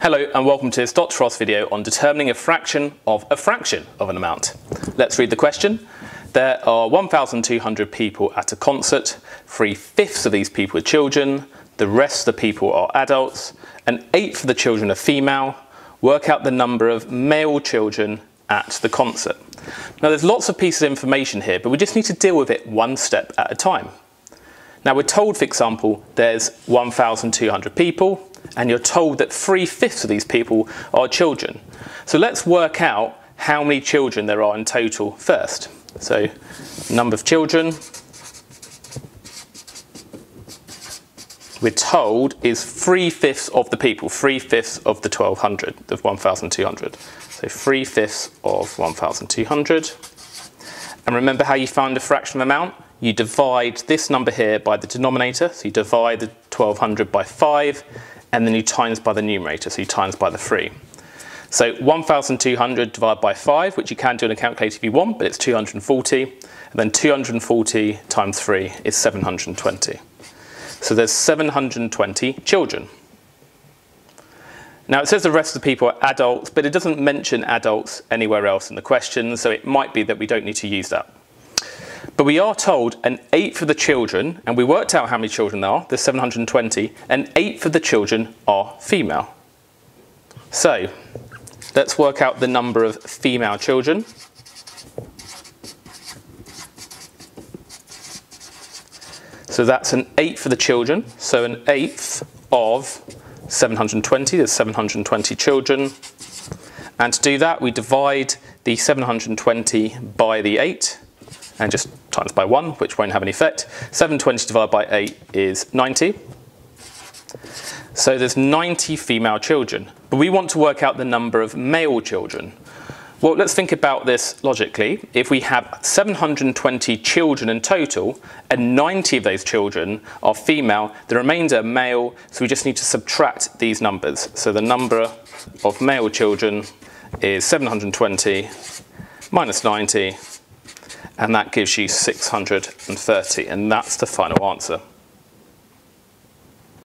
Hello and welcome to this Dr. Frost video on determining a fraction of a fraction of an amount. Let's read the question. There are 1,200 people at a concert. Three-fifths of these people are children. The rest of the people are adults. An eighth of the children are female. Work out the number of male children at the concert. Now there's lots of pieces of information here, but we just need to deal with it one step at a time. Now we're told, for example, there's 1,200 people, and you're told that three-fifths of these people are children. So let's work out how many children there are in total first. So number of children we're told is three-fifths of the people, three-fifths of the 1200, of 1200. So three-fifths of 1200. And remember how you find a fraction of amount? You divide this number here by the denominator, so you divide the 1200 by 5, and then you times by the numerator, so you times by the 3. So 1,200 divided by 5, which you can do in a calculator if you want, but it's 240. And then 240 times 3 is 720. So there's 720 children. Now it says the rest of the people are adults, but it doesn't mention adults anywhere else in the question, so it might be that we don't need to use that. But we are told an eighth of the children, and we worked out how many children there are, there's 720, an eighth of the children are female. So let's work out the number of female children. So that's an eighth of the children. So an eighth of 720, there's 720 children. And to do that, we divide the 720 by the 8 and just times by 1, which won't have any effect. 720 divided by 8 is 90. So there's 90 female children. But we want to work out the number of male children. Well, let's think about this logically. If we have 720 children in total, and 90 of those children are female, the remainder are male, so we just need to subtract these numbers. So the number of male children is 720 minus 90, and that gives you 630, and that's the final answer.